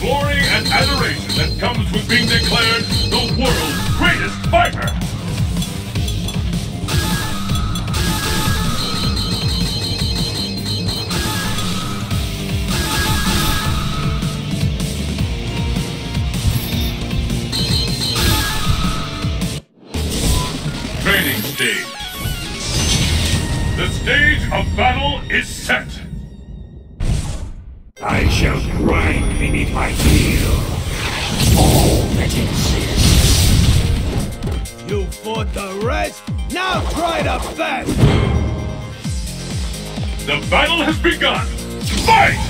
glory and adoration that comes with being declared the world's greatest fighter. Training stage. The stage of battle is set. I shall grind beneath my heel all that exists. You fought the rest? Now try to fast! The battle has begun. Fight!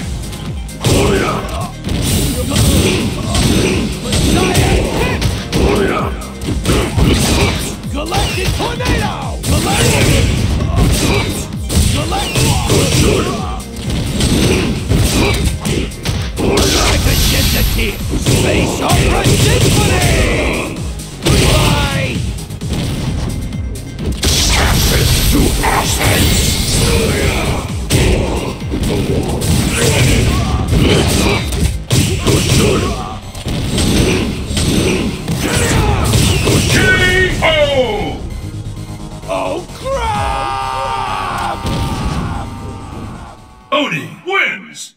Space Opera Symphony! Goodbye! Ashes to ashes. Oni wins!